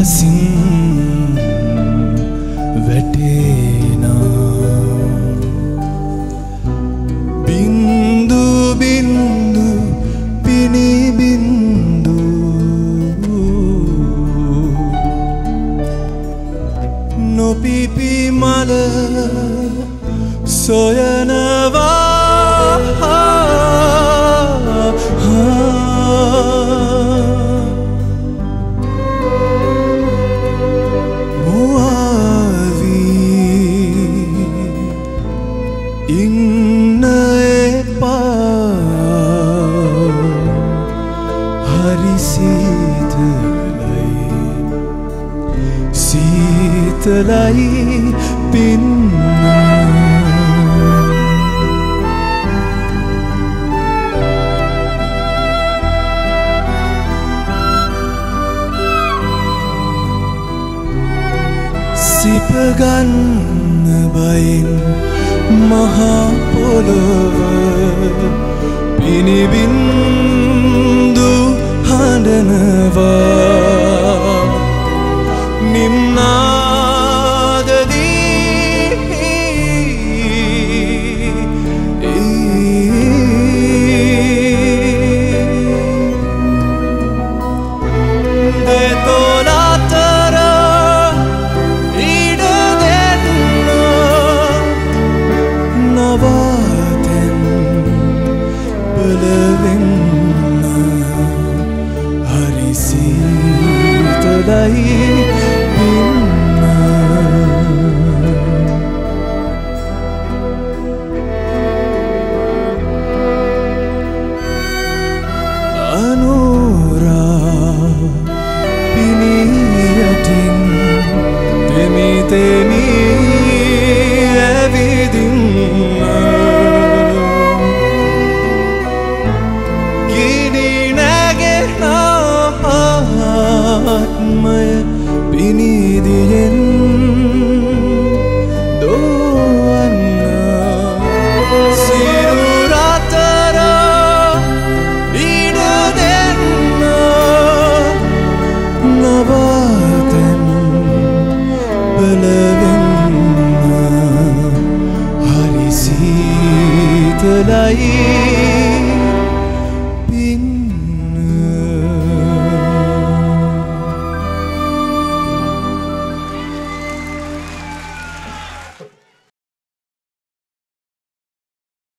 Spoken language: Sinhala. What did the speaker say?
අහසින් වැටේනා බින්දු බින්දු පිණිබින්දු නොපිපි මල සොයනවා සීතලයි පින්නා. සිපගන්න බයින් මහපොළොව පිණිබින්දු හඬනවා. අනුරා පිණියටින් තෙමි තෙමි ඇවිදින්න. ගිනි නැගෙන ආත්මය පිණිදියෙන් ti.